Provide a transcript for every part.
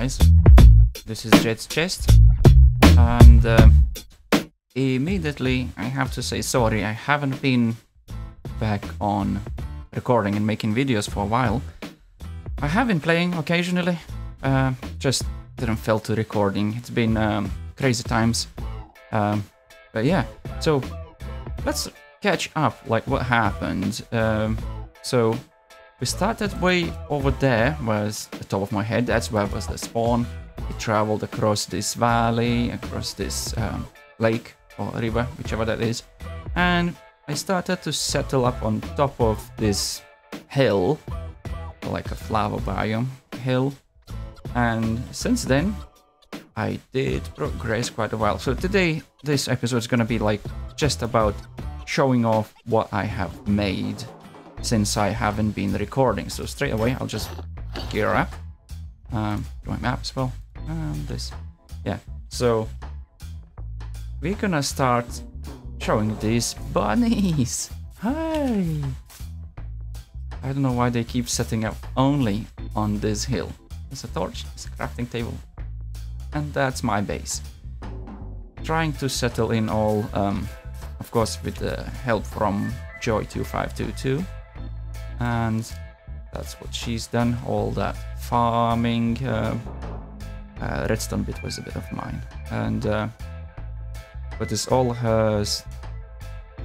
guys, this is Ged's chest, and uh, immediately I have to say sorry, I haven't been back on recording and making videos for a while. I have been playing occasionally, uh, just didn't feel to recording. It's been um, crazy times, um, but yeah. So let's catch up, like what happened. Um, so we started way over there, was the top of my head. That's where was the spawn. We traveled across this valley, across this um, lake or river, whichever that is, and I started to settle up on top of this hill, like a flower biome hill. And since then, I did progress quite a while. So today, this episode is gonna be like just about showing off what I have made since I haven't been recording. So straight away, I'll just gear up. Um, do my map as well. Um, this, yeah. So we're gonna start showing these bunnies. Hi. I don't know why they keep setting up only on this hill. There's a torch, there's a crafting table, and that's my base. Trying to settle in all, um, of course, with the help from Joy2522 and that's what she's done. All that farming, uh, uh, redstone bit was a bit of mine, and uh, but it's all hers.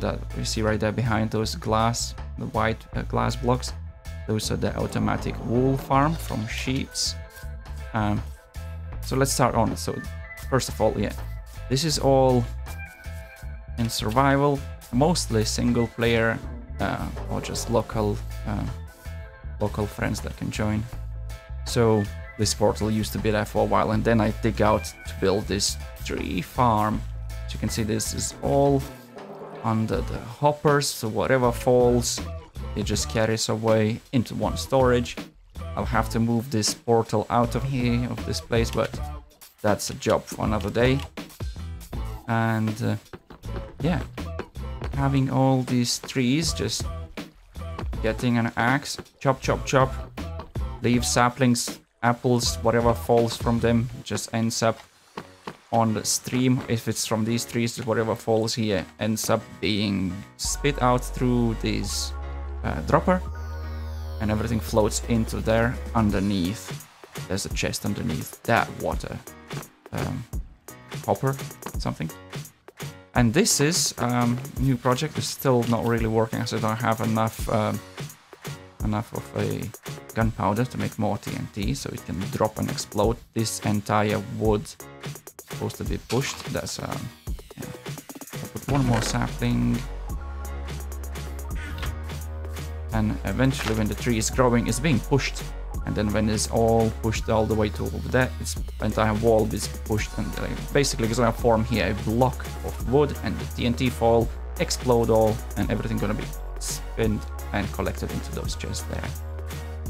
That we see right there behind those glass, the white uh, glass blocks. Those are the automatic wool farm from sheeps. Um, so let's start on. So first of all, yeah, this is all in survival, mostly single player uh, or just local uh, local friends that can join. So this portal used to be there for a while, and then I dig out to build this tree farm. As you can see, this is all under the hoppers, so whatever falls, it just carries away into one storage. I'll have to move this portal out of here, of this place, but that's a job for another day. And uh, yeah, having all these trees, just getting an axe, chop, chop, chop, leave saplings, apples, whatever falls from them, just ends up on the stream. If it's from these trees, whatever falls here ends up being spit out through this uh, dropper, and everything floats into there underneath. There's a chest underneath that water um, hopper, something. And this is um, new project. is still not really working as I don't have enough um, enough of a gunpowder to make more TNT, so it can drop and explode. This entire wood supposed to be pushed. That's um, yeah. I'll put one more sapling. And eventually when the tree is growing, it's being pushed and then when it's all pushed all the way to over there, its entire wall is pushed and uh, basically it's gonna form here a block of wood and the TNT fall, explode all, and everything gonna be spent and collected into those chests there.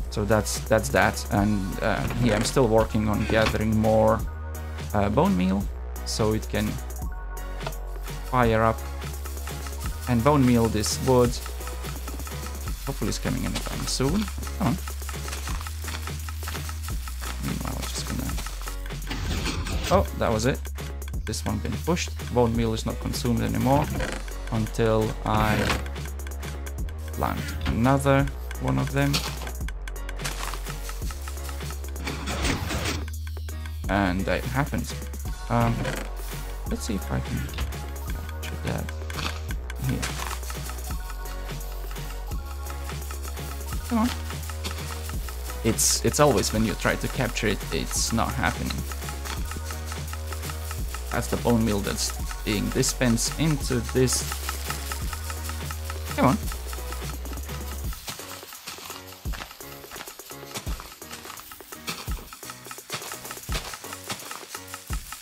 So that's that's that, and uh, here I'm still working on gathering more uh, bone meal so it can fire up and bone meal this wood. Hopefully it's coming anytime soon. Come on. Oh, that was it. This one been pushed. Bone meal is not consumed anymore until I plant another one of them. And that happens. Um, let's see if I can capture that here. Come on. It's it's always when you try to capture it, it's not happening. That's the bone meal that's being dispensed into this. Come on.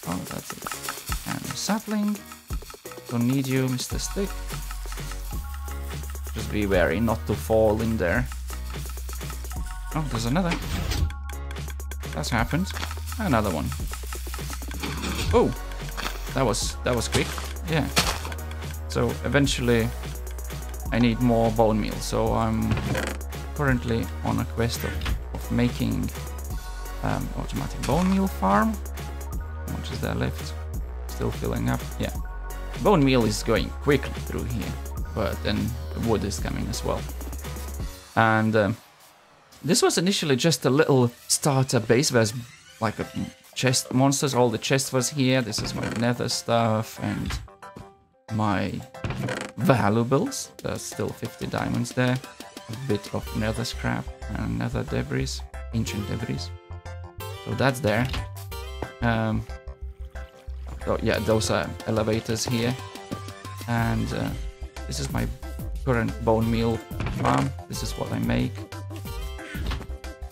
Oh, that's it. And sapling. Don't need you, Mr. Stick. Just be wary not to fall in there. Oh, there's another. That's happened. Another one. Oh! That was that was quick. Yeah. So eventually I need more bone meal. So I'm currently on a quest of, of making um, automatic bone meal farm. How much is there left? Still filling up. Yeah. Bone meal is going quickly through here, but then wood is coming as well. And um, this was initially just a little starter base. There's like a chest monsters. All the chest was here. This is my nether stuff and my valuables. There's still 50 diamonds there. A bit of nether scrap and nether debris, ancient debris. So that's there. Um, oh yeah, those are elevators here. And uh, this is my current bone meal farm. This is what I make.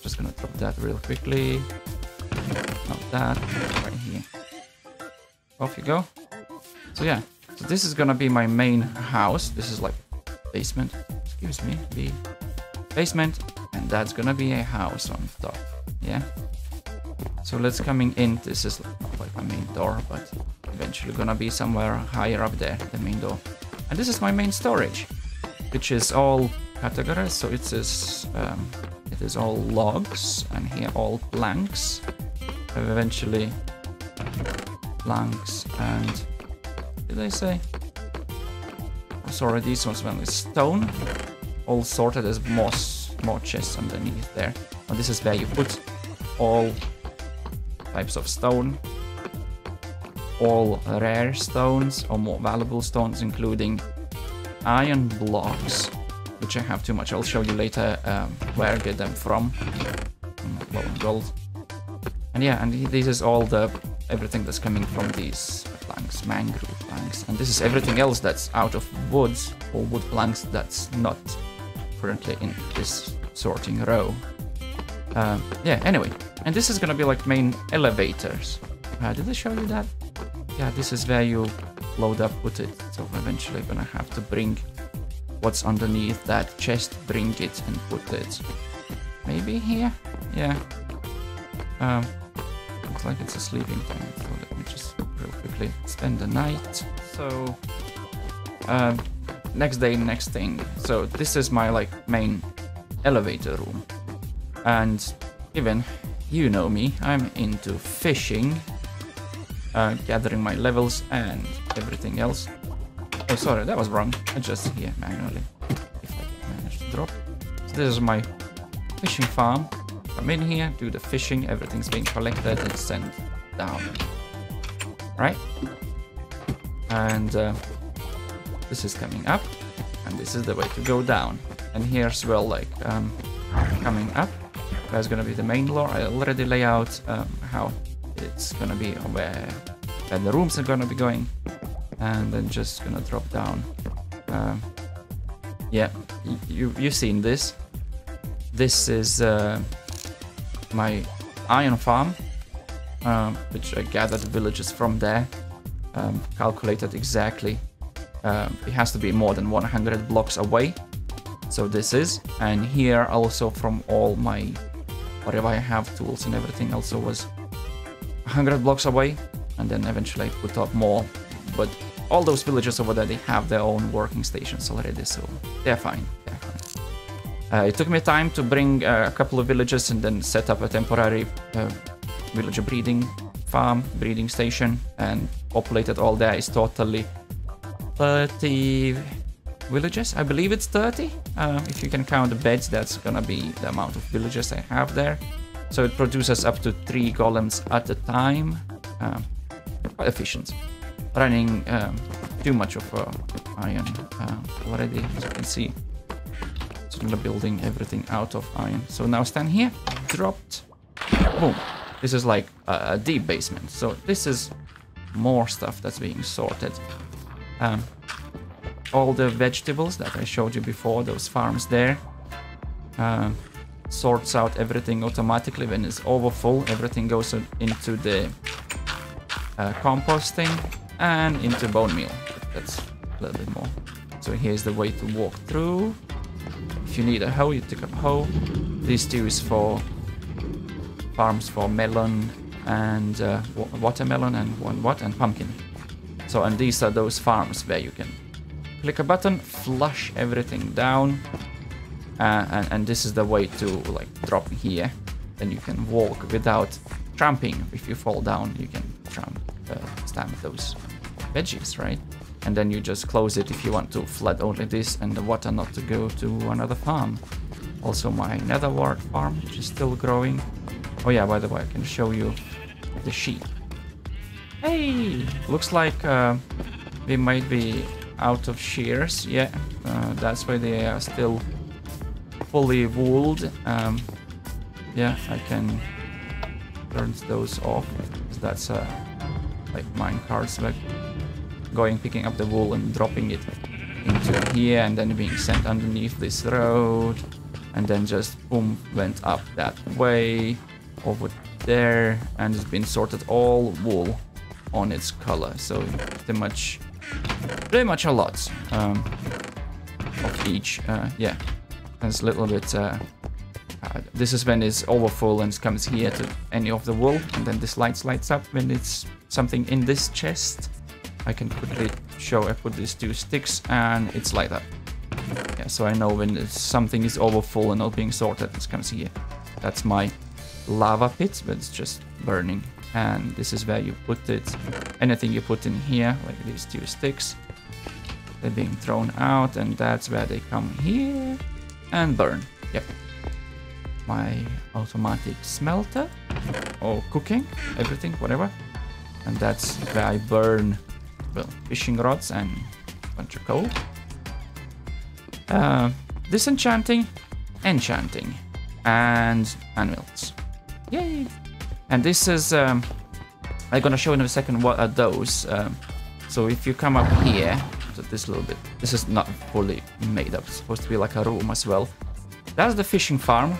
Just gonna drop that real quickly. Not that, right here. Off you go. So yeah, so this is gonna be my main house. This is like basement, excuse me, the basement. And that's gonna be a house on top, yeah? So let's coming in, this is not like my main door, but eventually gonna be somewhere higher up there, the main door. And this is my main storage, which is all categorized, so it is, um, it is all logs, and here all planks. Eventually, planks and, did I say? Oh, sorry, these ones with stone, all sorted as moss, more chests underneath there. And this is where you put all types of stone, all rare stones or more valuable stones, including iron blocks, which I have too much. I'll show you later um, where I get them from. Mm, well, gold. And yeah, and this is all the everything that's coming from these planks, mangrove planks, and this is everything else that's out of woods or wood planks that's not currently in this sorting row. Um, yeah, anyway, and this is gonna be like main elevators. Uh, did I show you that? Yeah, this is where you load up, put it. So eventually gonna have to bring what's underneath that chest, bring it and put it maybe here? Yeah. Um, like it's a sleeping time. So let me just real quickly spend the night. So, um, next day, next thing. So this is my like main elevator room. And even you know me, I'm into fishing, uh, gathering my levels and everything else. Oh, sorry, that was wrong. Adjust here manually, if I manage to drop. So this is my fishing farm. Come in here, do the fishing, everything's being collected and sent down. Right? And uh, this is coming up, and this is the way to go down. And here's well, like, um, coming up. That's gonna be the main lore. I already lay out um, how it's gonna be where, where the rooms are gonna be going, and then just gonna drop down. Um, yeah, you you've seen this. This is uh, my iron farm, um, which I gathered the villages from there. Um, calculated exactly. Um, it has to be more than 100 blocks away. So this is, and here also from all my whatever I have, tools and everything also was 100 blocks away, and then eventually I put up more. But all those villages over there, they have their own working stations already, so. They're fine. Uh, it took me time to bring uh, a couple of villages and then set up a temporary uh, villager breeding farm, breeding station, and populated all there is totally 30 villages. I believe it's 30. Uh, if you can count the beds, that's gonna be the amount of villages I have there. So it produces up to three golems at a time. Um, quite efficient. Running um, too much of uh, iron uh, already, as you can see. Building everything out of iron. So now stand here, dropped, boom. This is like a, a deep basement. So this is more stuff that's being sorted. Um, all the vegetables that I showed you before, those farms there. Uh, sorts out everything automatically when it's overfull. Everything goes into the uh, composting and into bone meal. That's a little bit more. So here's the way to walk through. If you need a hoe, you take a hoe. These two is for farms for melon and uh, watermelon and one what and pumpkin. So and these are those farms where you can click a button, flush everything down, uh, and, and this is the way to like drop here. then you can walk without tramping. If you fall down, you can tramp, uh, stamp those veggies, right? And then you just close it if you want to flood only this and the water not to go to another farm. Also my nether wart farm, which is still growing. Oh yeah, by the way, I can show you the sheep. Hey! Looks like uh, we might be out of shears. Yeah, uh, that's why they are still fully wooled. Um, yeah, I can turn those off. That's uh, like mine like going, picking up the wool and dropping it into here and then being sent underneath this road and then just boom went up that way over there and it's been sorted all wool on its color. So pretty much pretty much a lot um, of each uh, yeah. It's a little bit uh, uh, this is when it's overfull and it comes here to any of the wool and then this light lights up when it's something in this chest I can quickly show I put these two sticks and it's like that. Yeah so I know when something is overfull and not being sorted this comes here that's my lava pit but it's just burning. And this is where you put it. Anything you put in here like these two sticks they're being thrown out and that's where they come here and burn. Yep. My automatic smelter or cooking everything whatever. And that's where I burn well fishing rods and a bunch of coal uh, disenchanting enchanting and anvils yay and this is, um, I'm gonna show in a second what are those. Um, so if you come up here, so this little bit, this is not fully made up, it's supposed to be like a room as well. That's the fishing farm,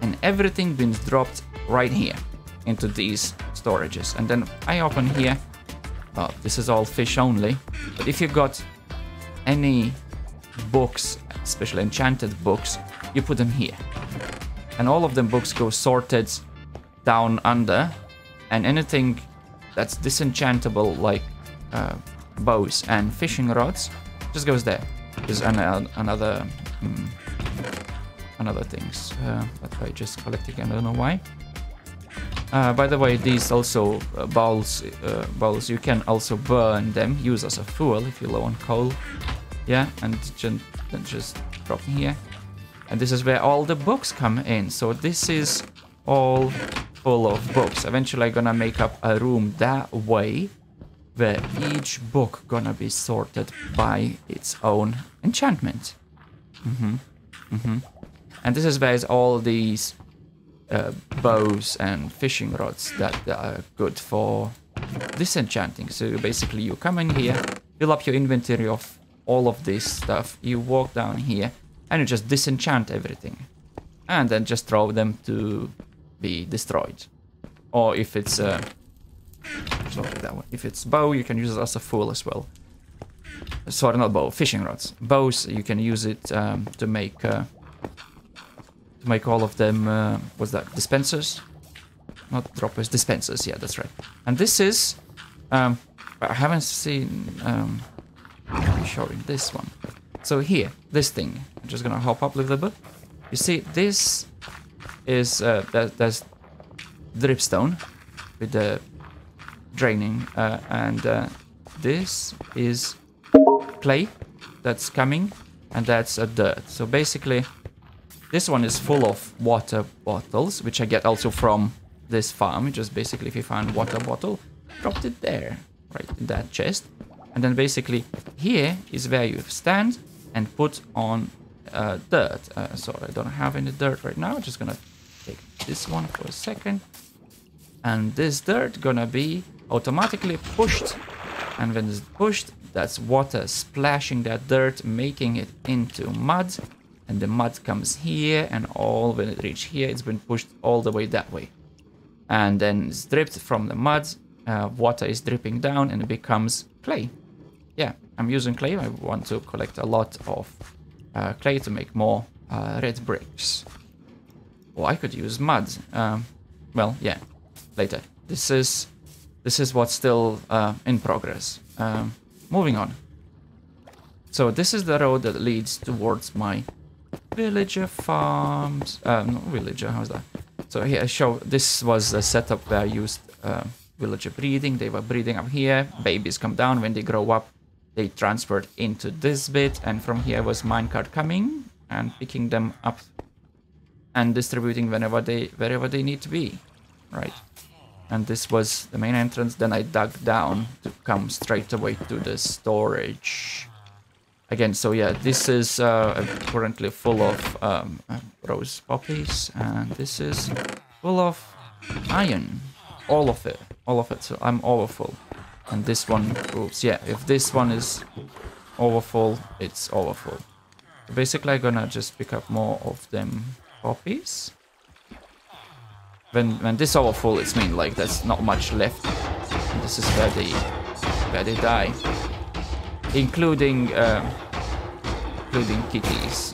and everything been dropped right here into these storages. And then I open here, this is all fish only, but if you've got any books, especially enchanted books, you put them here. And all of them books go sorted down under, and anything that's disenchantable like uh, bows and fishing rods just goes there. There's an, uh, another um, another things uh, that I just collected. I don't know why. Uh, by the way, these also uh, bowls, uh, bowls you can also burn them, use as a fuel if you're low on coal. Yeah, and then just drop here. And this is where all the books come in. So this is all full of books. Eventually I'm gonna make up a room that way where each book gonna be sorted by its own enchantment. Mm-hmm. Mm-hmm. And this is where all these uh, bows and fishing rods that are good for disenchanting. So basically you come in here, fill up your inventory of all of this stuff, you walk down here, and you just disenchant everything. And then just throw them to be destroyed. Or if it's uh, sorry that one. If it's bow, you can use it as a fool as well. Sorry, not bow, fishing rods. Bows, you can use it um, to make uh, make all of them. Uh, what's that? Dispensers, not droppers, dispensers. Yeah, that's right. And this is, um, I haven't seen. Um, showing this one. So here, this thing. I'm just gonna hop up a little bit. You see, this is uh, that, that's dripstone with the draining, uh, and uh, this is clay that's coming, and that's a dirt. So basically, this one is full of water bottles, which I get also from this farm. Just basically, if you find water bottle, dropped it there, right in that chest. And then basically here is where you stand and put on uh, dirt. Uh, sorry, I don't have any dirt right now. Just gonna take this one for a second. And this dirt gonna be automatically pushed. And when it's pushed, that's water splashing that dirt, making it into mud. And the mud comes here, and all when it reach here, it's been pushed all the way that way. And then it's dripped from the mud, uh, water is dripping down, and it becomes clay. Yeah, I'm using clay. I want to collect a lot of uh, clay to make more uh, red bricks. Oh, I could use mud. Um, well, yeah, later. This is this is what's still uh, in progress. Um, moving on. So this is the road that leads towards my villager farms. Uh, no, villager, how's that? So here I show this was a setup where I used uh, villager breeding. They were breeding up here. Babies come down when they grow up. They transferred into this bit, and from here was minecart coming and picking them up and distributing whenever they wherever they need to be, right? And this was the main entrance. Then I dug down to come straight away to the storage. Again, so yeah, this is uh, currently full of um, rose poppies, and this is full of iron. All of it, all of it. So I'm overfull. And this one, oops, yeah, if this one is overfull, it's overfull. So basically, I'm gonna just pick up more of them poppies. When when this overfull, it's mean like there's not much left. And this is where they where they die including uh, including kitties.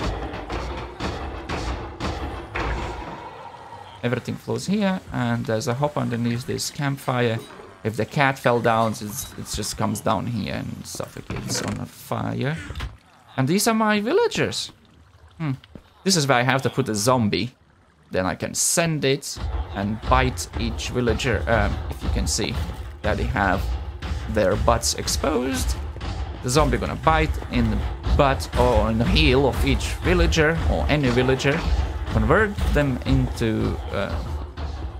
Everything flows here, and there's a hop underneath this campfire. If the cat fell down, it just comes down here and suffocates on a fire. And these are my villagers. Hmm. This is where I have to put a zombie. Then I can send it and bite each villager. Um, if you can see that they have their butts exposed the zombie gonna bite in the butt or in the heel of each villager or any villager, convert them into uh,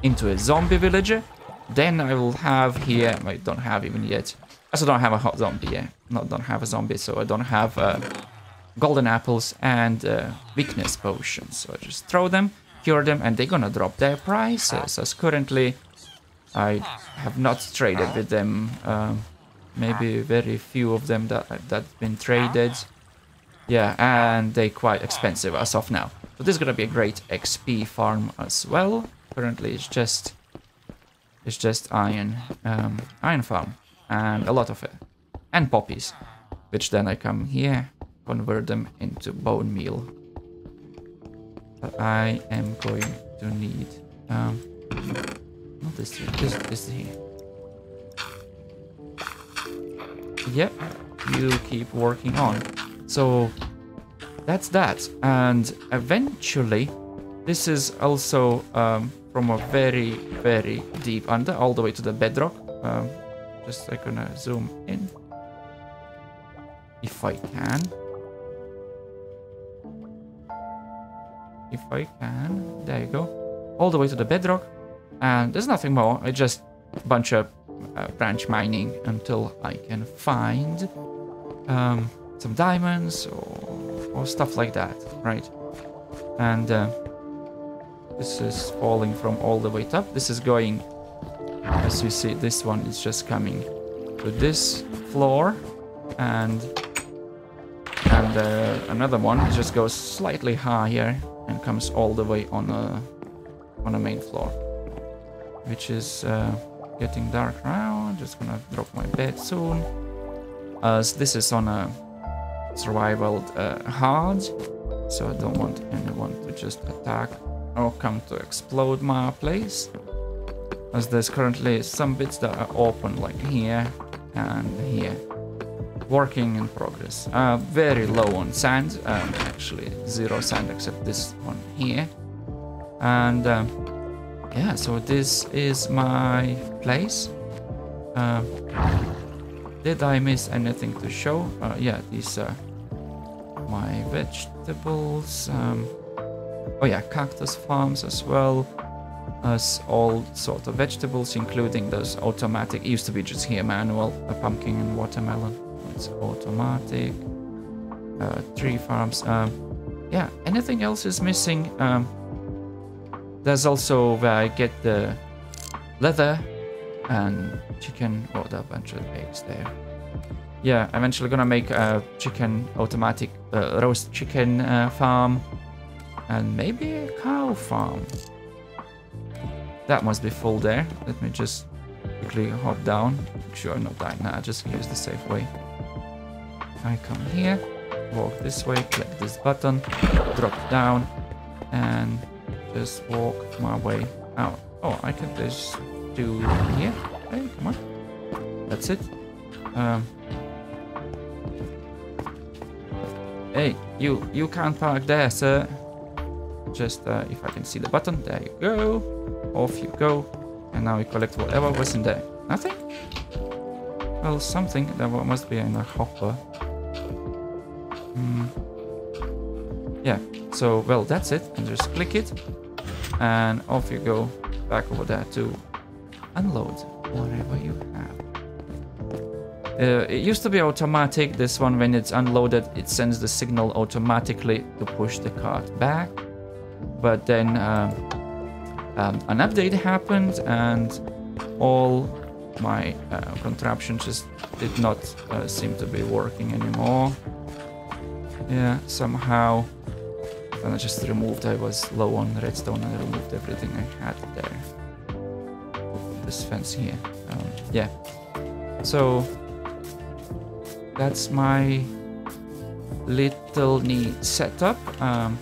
into a zombie villager. Then I will have here. I don't have even yet. I also don't have a hot zombie. Yeah, not don't have a zombie, so I don't have uh, golden apples and uh, weakness potions. So I just throw them, cure them, and they're gonna drop their prices. As currently, I have not traded with them. Um, maybe very few of them that that been traded. Yeah, and they quite expensive as of now. So this is gonna be a great XP farm as well. Currently, it's just it's just iron um, iron farm and a lot of it, and poppies, which then I come here convert them into bone meal. But I am going to need um, not this this this here. Yep, you keep working on. So that's that. And eventually, this is also um, from a very, very deep under, all the way to the bedrock. Um, just I'm gonna zoom in. If I can. If I can. There you go. All the way to the bedrock. And there's nothing more. I just bunch of uh, branch mining until I can find um, some diamonds or, or stuff like that, right? And uh, this is falling from all the way up. This is going, as you see, this one is just coming to this floor and and uh, another one just goes slightly higher and comes all the way on a on a main floor, which is uh, getting dark now. Just gonna drop my bed soon. As this is on a survival uh, hard, so I don't want anyone to just attack or come to explode my place. As there's currently some bits that are open, like here and here. Working in progress. Uh, very low on sand, um, actually zero sand except this one here. And um, yeah, so this is my place. Uh, did I miss anything to show? Uh, yeah, these are my vegetables. Um, oh yeah, cactus farms as well as all sort of vegetables, including those automatic. It used to be just here manual, a pumpkin and watermelon. It's automatic. Uh, tree farms. Um, yeah, anything else is missing? Um, there's also where I get the leather and chicken. Oh, a bunch of eggs there. Yeah, eventually gonna make a chicken automatic uh, roast chicken uh, farm and maybe a cow farm. That must be full there. Let me just quickly hop down. Make sure I'm not dying. Nah, just use the safe way. I come here, walk this way, click this button, drop down, and just walk my way out. Oh, I can just do here. Hey, come on. That's it. Um. Hey, you you can't park there, sir. just uh, if I can see the button, there you go. Off you go. And now we collect whatever was in there. Nothing? Well, something. There must be in a hopper. Hmm. Yeah, so, well, that's it. And just click it. And off you go back over there to unload whatever you have. Uh, it used to be automatic. This one, when it's unloaded, it sends the signal automatically to push the cart back. But then um, um, an update happened and all my uh, contraption just did not uh, seem to be working anymore. Yeah, somehow. I just removed, I was low on redstone and I removed everything I had there. This fence here. Um, yeah. So that's my little neat setup. Um,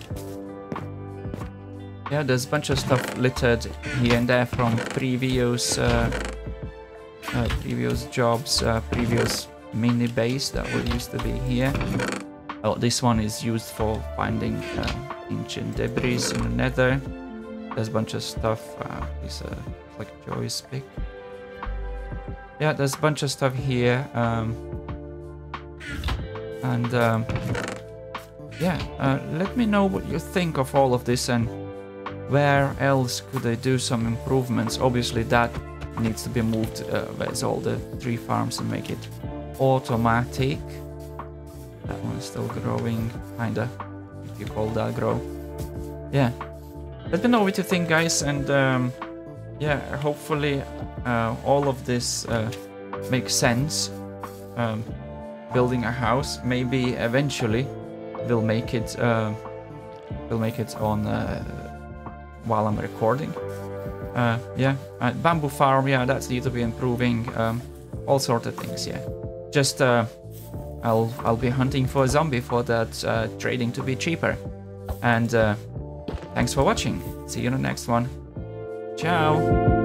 yeah, there's a bunch of stuff littered here and there from previous uh, uh, previous jobs, uh, previous mini base that would used to be here. Oh, this one is used for finding uh, ancient debris in the nether. There's a bunch of stuff. Uh, it's a like Joy's pick. Yeah, there's a bunch of stuff here. Um, and um, yeah, uh, let me know what you think of all of this and where else could I do some improvements? Obviously that needs to be moved uh, where's all the tree farms and make it automatic. That one's still growing, kinda, if you call that grow. Yeah. Let me know what you think guys and um, yeah, hopefully uh, all of this uh, makes sense. Um, building a house, maybe eventually we'll make it uh, we'll make it on uh, while I'm recording. Uh, yeah, bamboo farm, yeah, that's need to be improving. Um, all sort of things, yeah. Just uh, I'll I'll be hunting for a zombie for that uh, trading to be cheaper. And uh, thanks for watching. See you in the next one. Ciao.